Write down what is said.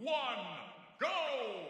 One, go!